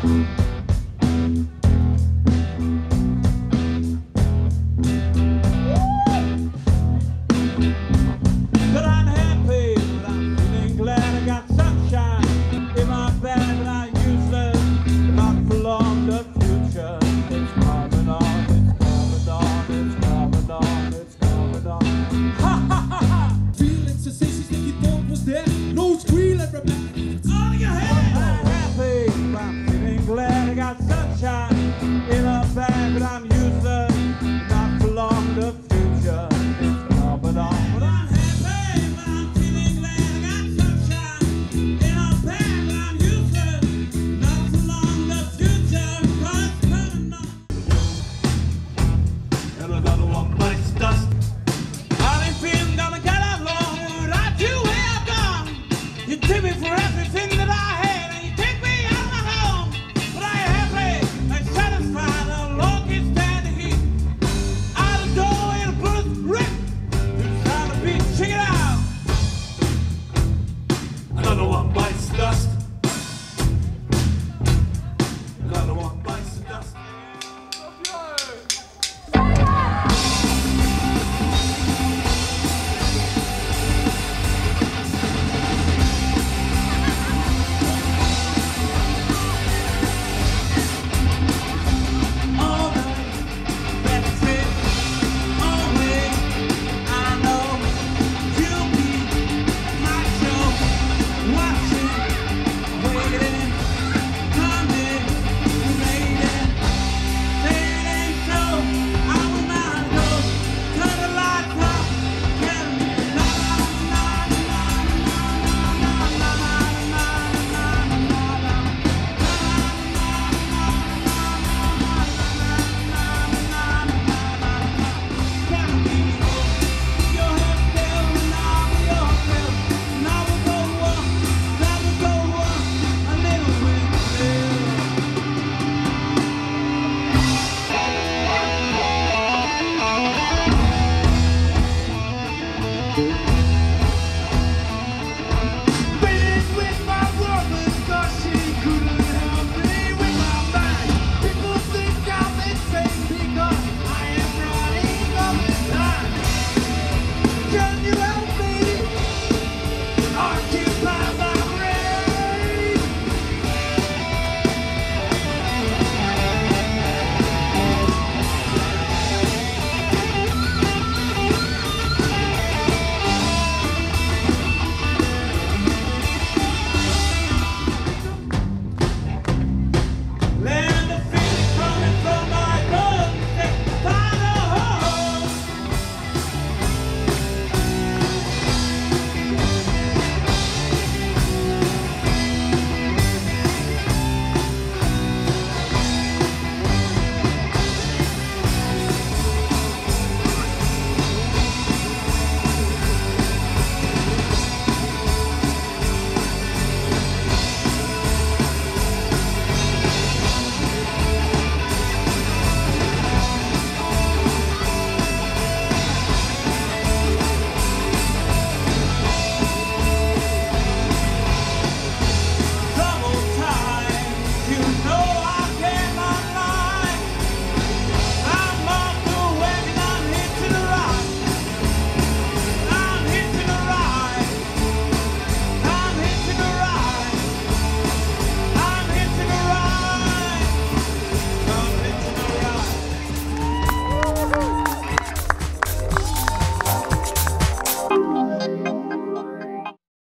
Mm-hmm.